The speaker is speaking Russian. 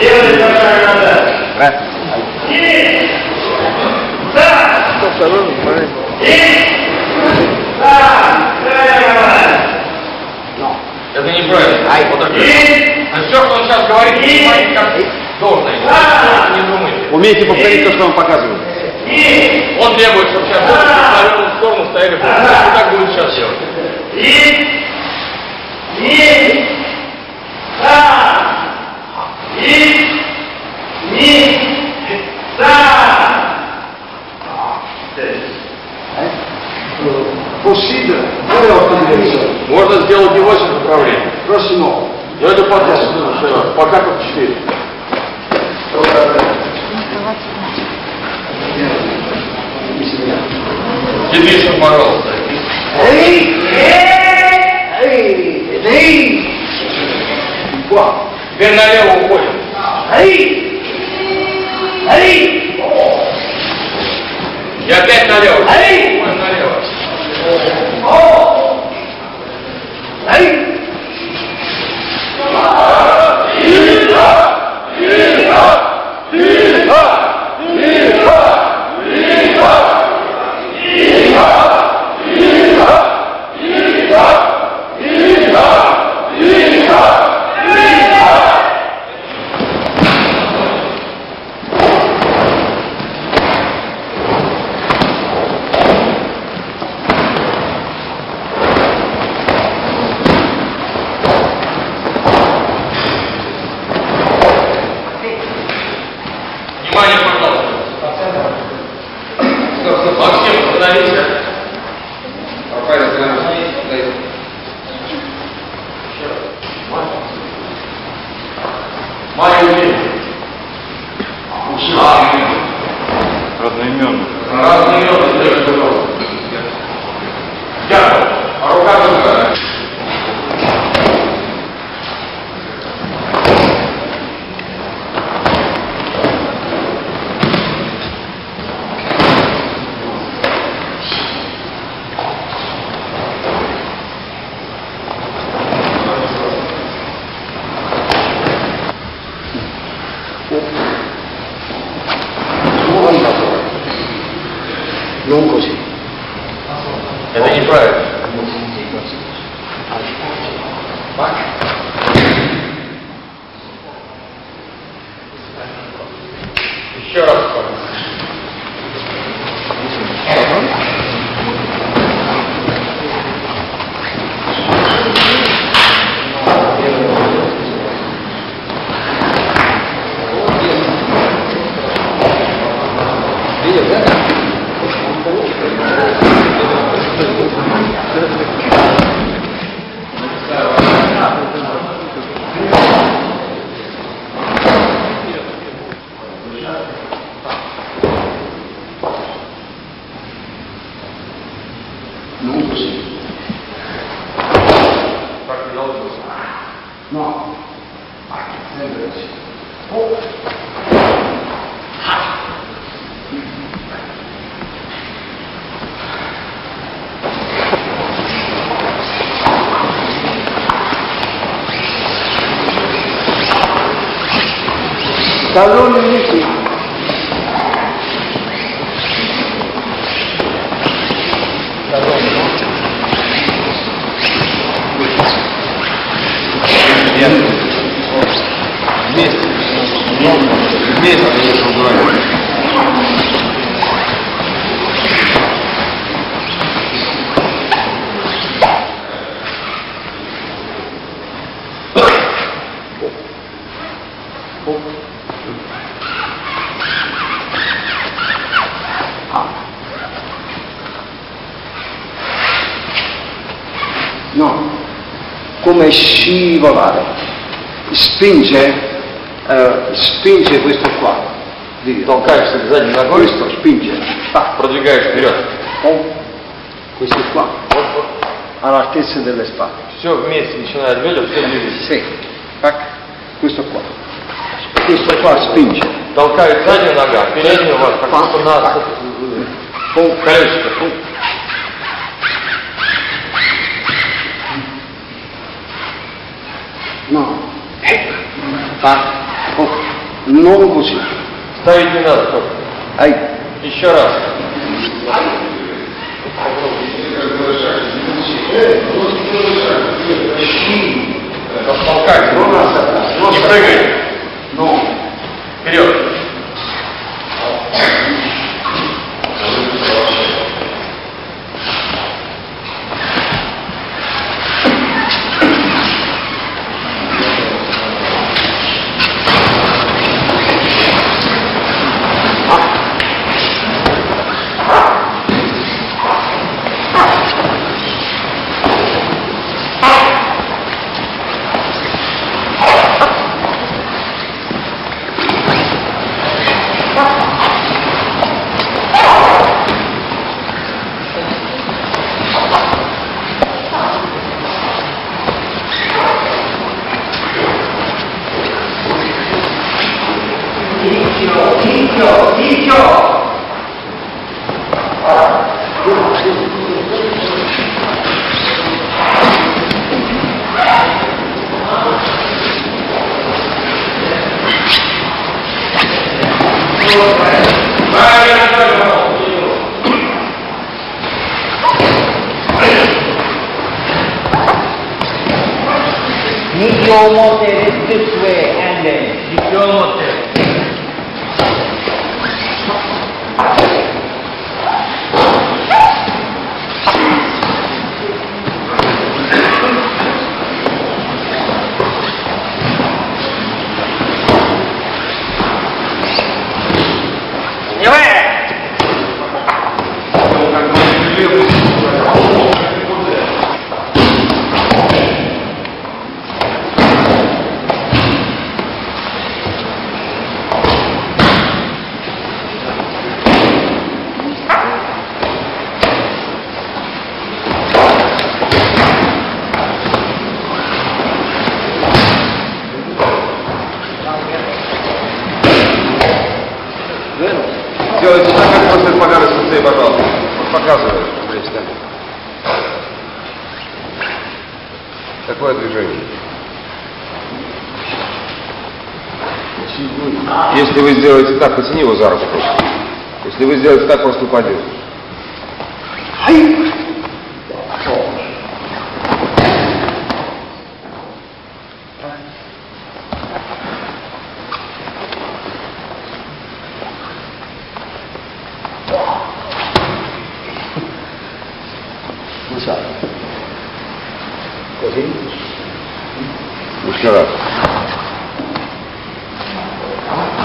Делай шаг назад. Раз. И да. И да. Давай. Это неправильно. Ай. Вот так. И А все, что он сейчас говорит, не понимаете, как должно. Да. Не думайте. Умейте повторить то, что он показывает. и Он требует, чтобы сейчас руки в сторону стояли. Вот так будет сейчас делать. и и да. И не да. Possibile, dove ho condiviso? Можно сделать не 8 направлений. Prossimo, Но это потом. Пока как 4. Тимишин, пожалуйста. qua, Теперь налево уходим. はい。やってなりょうはい。Еще Salud, 你 No, come scivolare. Spinge, eh, spinge questo qua. Vedi? Толкаешься сзади ногой, Questo spinge. Ah, продвигаешь вперед. oh, questo qua, Вот, вот. all'altezza delle spalle. Все вместе, начиная от бедер, все двигается. Sì, tac, questo qua. Questo qua spinge. Толкает задняя нога, передняя у вас как Пам, будто на пам. Pum, колесико. Так. Оп. Ногу выше. Ставить не надо, стоп. Ай. Еще раз. Растолкать. go motel this way and then. Go. Так, как просит Поляна Сенсей, пожалуйста. Андрей, встань. Такое движение. Если вы сделаете так, потяни его за руку. Если вы сделаете так, просто упадет. sabe. Corinthians. Os caras. Ah, tá.